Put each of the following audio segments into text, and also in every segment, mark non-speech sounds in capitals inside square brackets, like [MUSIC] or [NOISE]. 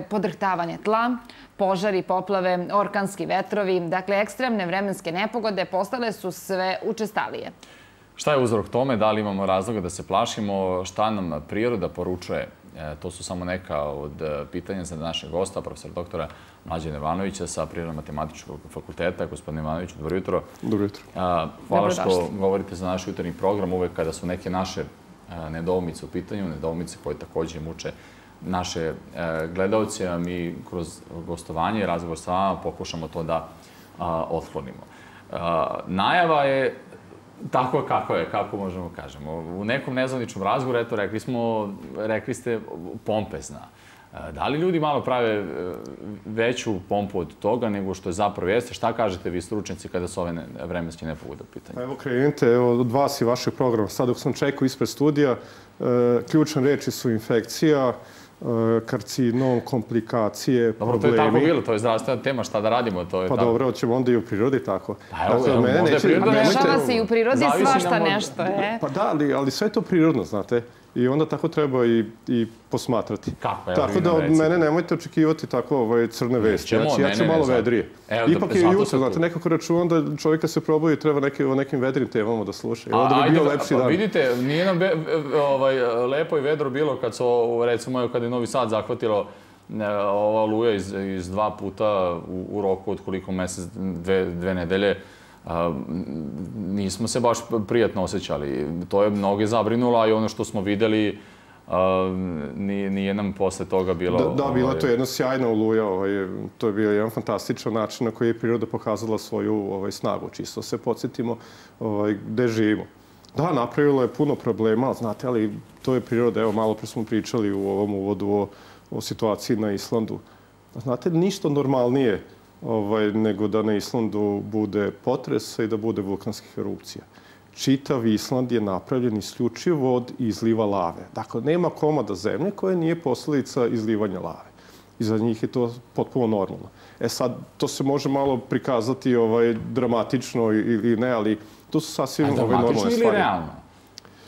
podrhtavanje tla, požari, poplave, orkanski vetrovi, dakle ekstremne vremenske nepogode postale su sve učestalije. Šta je uzrok tome? Da li imamo razloga da se plašimo? Šta nam priroda poručuje? E, to su samo neka od e, pitanja za našeg gosta, profesor doktora Mlađana Ivanovića sa Prirodno-matematičkog fakulteta. Gospodin Ivanović, dobro jutro. Dobro jutro. Hvala što govorite za naš jutarnji program uvek kada su neke naše nedoumice u pitanju, nedoumice koje takođe muče naše e, gledalce, a mi kroz gostovanje i razgovor sa vama pokušamo to da otklonimo. Najava je tako kako je, kako možemo kažemo. U nekom nezvaničnom razgovoru, eto, rekli smo, rekli ste pompezna. Da li ljudi malo prave e, veću pompu od toga nego što je zapravo jeste? Šta kažete vi stručnici kada su ove vremenske nepogode u pitanju? Evo krenite, evo od vas i vašeg programa. Sad dok sam čekao ispred studija, e, ključne reči su infekcija, E, karcinom, komplikacije, dobro, problemi. Dobro, to je tako bilo, to je zdravstvena tema, šta da radimo, to je Pa tako. dobro, ćemo onda i u prirodi tako. Pa evo, dakle, mene možda neće, je priroda nešto. Dešava se i u prirodi svašta nešto, je. Pa da, ali, ali sve je to prirodno, znate. I onda tako treba i, i posmatrati. Kako? Evo, tako da od recite. mene nemojte očekivati tako ovaj, crne vesti. Znači, ja ću malo vedrije. Evo, Ipak da, je jutro, znate, nekako računam da čovjeka se probuje i treba neke, o nekim vedrim temama da sluša. Evo da bi bio lepši pa, dan. Vidite, nije nam ve, ovaj, lepo i vedro bilo kad su, recimo, kad je Novi Sad zahvatilo ova luja iz, iz dva puta u, u roku od koliko mesec, dve, dve nedelje nismo se baš prijatno osjećali. To je mnoge zabrinulo, a i ono što smo videli, nije, nije nam posle toga bilo... Da, da bila ovaj... to jedna sjajna oluja. Ovaj, to je bio jedan fantastičan način na koji je priroda pokazala svoju ovaj, snagu. Čisto se podsjetimo ovaj, gde živimo. Da, napravilo je puno problema, znate, ali to je priroda. Evo, malo pre smo pričali u ovom uvodu o, o situaciji na Islandu. Znate, ništa normalnije ovaj, nego da na Islandu bude potresa i da bude vulkanskih erupcija. Čitav Island je napravljen isključivo od izliva lave. Dakle, nema komada zemlje koja nije posledica izlivanja lave. I za njih je to potpuno normalno. E sad, to se može malo prikazati ovaj, dramatično ili ne, ali to su sasvim ovaj, normalne stvari. Dramatično ili realno?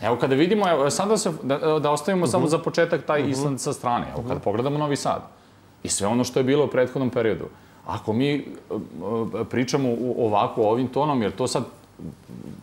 Evo kada vidimo, evo, sad da, se, da, da ostavimo uh -huh. samo mhm. za početak taj uh mhm. -huh. Island sa strane. Evo kada uh -huh. pogledamo Novi Sad i sve ono što je bilo u prethodnom periodu, Ako mi e, pričamo ovako ovim tonom, jer to sad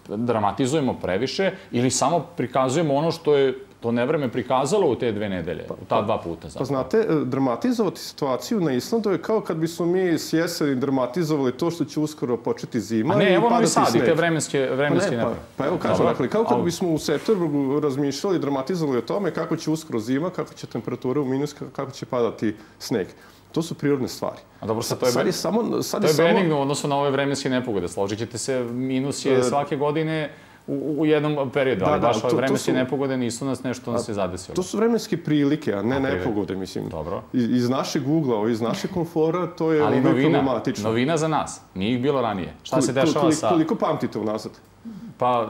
dramatizujemo previše ili samo prikazujemo ono što je to nevreme prikazalo u te dve nedelje, pa, u ta dva puta. Zapravo. Pa znate, e, dramatizovati situaciju na Islandu je kao kad bismo mi s jeseni dramatizovali to što će uskoro početi zima A ne, evo Novi Sad i te vremenske, vremenske pa, ne, pa, pa evo kažem, dakle, kao kad bismo u septembru razmišljali, dramatizovali o tome kako će uskoro zima, kako će temperatura u minus, kako će padati sneg. To su prirodne stvari. A dobro, sad to je, sad je samo, sad to je, je benigno u odnosu na ove vremenske nepogode. Složit ćete se, minus je e, svake godine u, u jednom periodu, da, ali da, baš ove vremenske su, nepogode nisu nas nešto nas se zadesilo. To su vremenske prilike, a ne a, nepogode, mislim. Dobro. Iz, iz našeg ugla, iz našeg komfora, to je ali novina, problematično. novina za nas. Nije ih bilo ranije. Šta Koli, se dešava koliko, sa... Koliko pamtite unazad? Pa,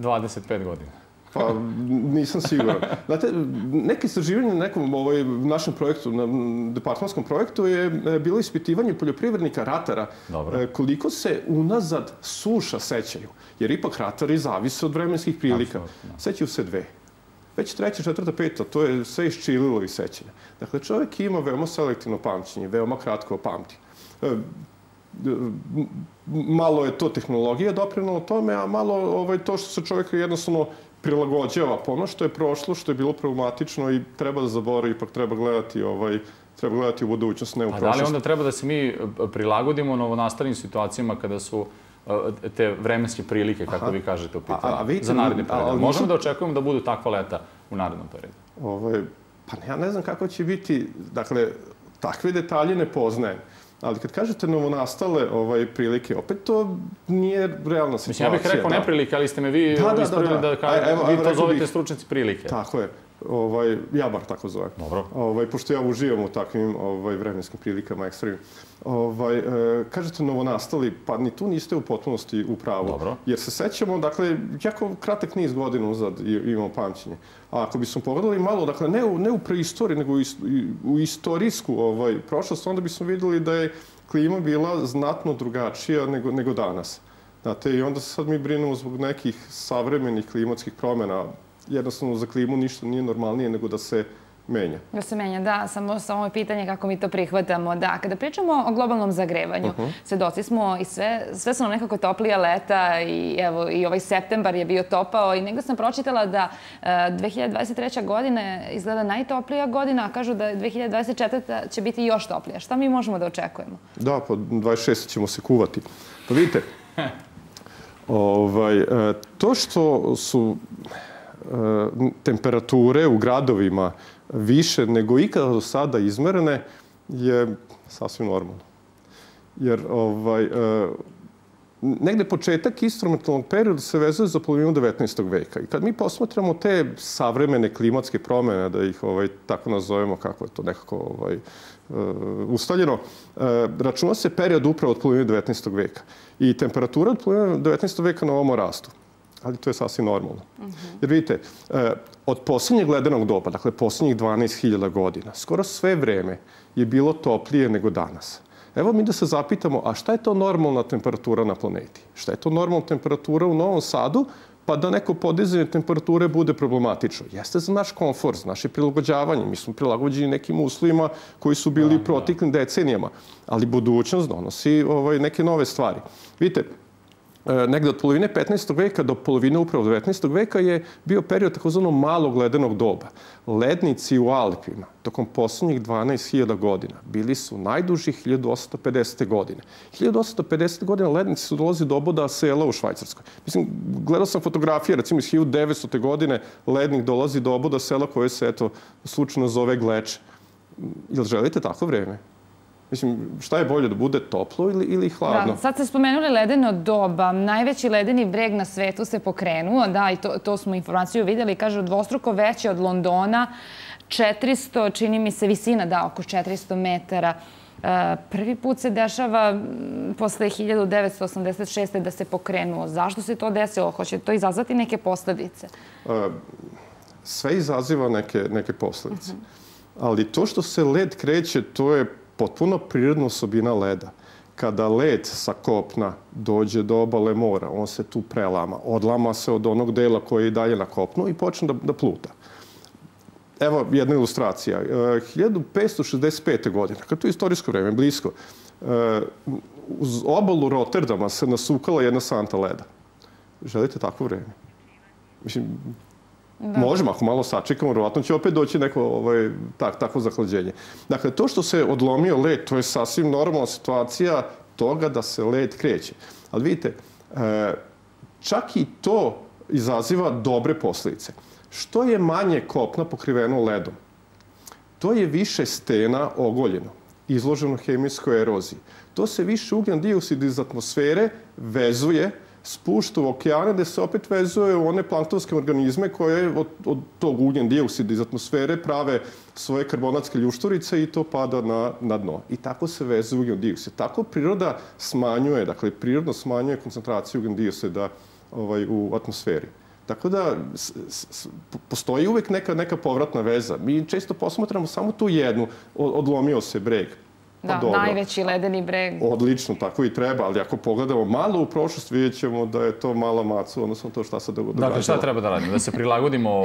25 godina. Pa, nisam siguran. Znate, neke istraživanje na nekom ovaj, našem projektu, na departmanskom projektu je e, bilo ispitivanje poljoprivrednika ratara Dobro. E, koliko se unazad suša sećaju. Jer ipak ratari zavise od vremenskih prilika. Absolutno. Sećaju se dve. Već treća, četvrta, peta, to je sve iščililo i sećanja. Dakle, čovjek ima veoma selektivno pamćenje, veoma kratko pamti. E, malo je to tehnologija doprinala tome, a malo ovaj, to što se čovjek jednostavno prilagođava po ono što je prošlo, što je bilo problematično i treba da zaboravi, ipak treba gledati ovaj, treba gledati u budućnost, ne u prošlost. A da li onda treba da se mi e, prilagodimo novonastalim situacijama kada su e, te vremenske prilike, kako Aha. vi kažete, u pitanju, a, a vidite, za naredni period? Možemo da očekujemo da budu takva leta u narednom periodu? Ovaj, pa ja ne znam kako će biti, dakle, takve detalje ne poznajem. Ali kad kažete novonastale ovaj, prilike, opet to nije realna situacija. Mislim, ja bih rekao da. neprilike, ali ste me vi da, da, da, da. da kažete, evo, vi to zovete bih, stručnici prilike. Tako je. Ovaj, ja bar tako zovem. Dobro. Ovaj, pošto ja uživam u takvim ovaj, vremenskim prilikama ekstremnim. Ovaj, e, kažete novonastali, pa ni tu niste u potpunosti u pravu. Dobro. Jer se sećamo, dakle, jako kratak niz godina uzad imamo pamćenje. A ako bismo pogledali malo, dakle, ne u, ne u preistoriji, nego u, u istorijsku ovaj, prošlost, onda bismo videli da je klima bila znatno drugačija nego, nego danas. Znate, i onda sad mi brinemo zbog nekih savremenih klimatskih promjena. Jednostavno, za klimu ništa nije normalnije nego da se menja. Da se menja, da. Samo, samo je pitanje kako mi to prihvatamo. Da, kada pričamo o globalnom zagrevanju, uh -huh. svedoci smo i sve, sve su nam nekako toplija leta i evo i ovaj septembar je bio topao i negde sam pročitala da uh, 2023. godina izgleda najtoplija godina, a kažu da 2024. će biti još toplija. Šta mi možemo da očekujemo? Da, po 26. ćemo se kuvati. Pa vidite, [LAUGHS] ovaj, e, to što su e, temperature u gradovima više nego ikada do sada izmerene je sasvim normalno. Jer ovaj, e, negde početak instrumentalnog perioda se vezuje za polovinu 19. veka. I kad mi posmatramo te savremene klimatske promene, da ih ovaj, tako nazovemo, kako je to nekako ovaj, uh, ustaljeno, uh, računa se period upravo od polovine 19. veka. I temperatura od polovine 19. veka na ovom rastu ali to je sasvim normalno. Uh -huh. Jer vidite, od posljednjeg ledenog doba, dakle posljednjih 12.000 godina, skoro sve vreme je bilo toplije nego danas. Evo mi da se zapitamo, a šta je to normalna temperatura na planeti? Šta je to normalna temperatura u Novom Sadu? Pa da neko podizanje temperature bude problematično. Jeste za naš komfort, za naše prilagođavanje. Mi smo prilagođeni nekim uslovima koji su bili da, da. protiklim decenijama. Ali budućnost donosi ovaj, neke nove stvari. Vidite, E, negde od polovine 15. veka do polovine upravo 19. veka je bio period takozvano malog ledenog doba. Lednici u Alpima tokom poslednjih 12.000 godina bili su najduži 1850. godine. 1850. godina lednici su dolazi do oboda sela u Švajcarskoj. Mislim, gledao sam fotografije, recimo iz 1900. godine lednik dolazi do oboda sela koje se, eto, slučajno zove Gleče. Jel želite tako vreme? Mislim, šta je bolje, da bude toplo ili, ili hladno? Da, sad ste spomenuli ledeno doba. Najveći ledeni breg na svetu se pokrenuo, da, i to, to smo informaciju videli, kažu dvostruko veće od Londona, 400, čini mi se, visina, da, oko 400 metara. E, prvi put se dešava posle 1986. da se pokrenuo. Zašto se to desilo? Hoće to izazvati neke posledice? E, sve izaziva neke, neke posledice. Uh -huh. Ali to što se led kreće, to je potpuno prirodna osobina leda. Kada led sa kopna dođe do obale mora, on se tu prelama, odlama se od onog dela koji je dalje na kopnu i počne da, da pluta. Evo jedna ilustracija. 1565. E, godine, kad to je istorijsko vreme, blisko, e, uz obalu Rotterdama se nasukala jedna santa leda. Želite takvo vreme? Mislim, Da. Možemo, ako malo sačekamo, verovatno će opet doći neko ovaj, tak, takvo zahlađenje. Dakle, to što se odlomio led, to je sasvim normalna situacija toga da se led kreće. Ali vidite, e, čak i to izaziva dobre posledice. Što je manje kopna pokriveno ledom, to je više stena ogoljeno, izloženo hemijskoj eroziji. To se više ugljen dioksid iz atmosfere vezuje, spušta u okeane gde se opet vezuje u one planktonske organizme koje od, od tog ugljen dioksida iz atmosfere prave svoje karbonatske ljušturice i to pada na, na dno. I tako se vezuje ugljen dioksid. Tako priroda smanjuje, dakle, prirodno smanjuje koncentraciju ugljen dioksida ovaj, u atmosferi. Tako da s, s, postoji uvek neka, neka povratna veza. Mi često posmatramo samo tu jednu, odlomio se breg. Pa da, dobro. najveći ledeni breg. Odlično, tako i treba, ali ako pogledamo malo u prošlost, vidjet ćemo da je to mala maca, odnosno to šta se događa. Dakle, šta treba da radimo? Da se prilagodimo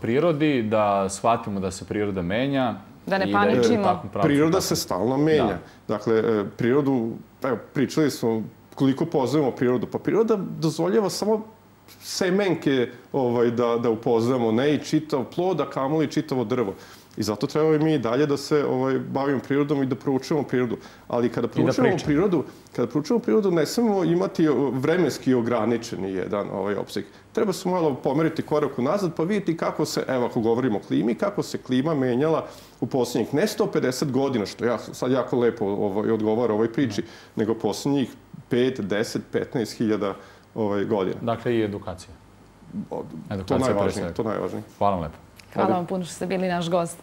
prirodi, da shvatimo da se priroda menja, Da ne da paničimo. Da priroda se stalno menja. Da. Dakle, e, prirodu, evo, pričali smo koliko poznajemo prirodu. Pa priroda dozvoljava samo semenke ovaj, da, da upoznamo, ne i čitav plod, a kamoli čitavo drvo. I zato treba i mi dalje da se ovaj, bavimo prirodom i da proučujemo prirodu. Ali kada da proučujemo da prirodu, kada proučujemo prirodu, ne smemo imati vremenski ograničeni jedan ovaj opseg. Treba se malo pomeriti korak unazad pa vidjeti kako se, evo ako govorimo o klimi, kako se klima menjala u posljednjih ne 150 godina, što ja sad jako lepo ovaj, odgovara ovoj priči, nego posljednjih 5, 10, 15 hiljada ovaj, godina. Dakle i edukacija. edukacija to najvažnije, to najvažnije. Hvala vam lepo. Hvala vam puno što ste bili naš gost.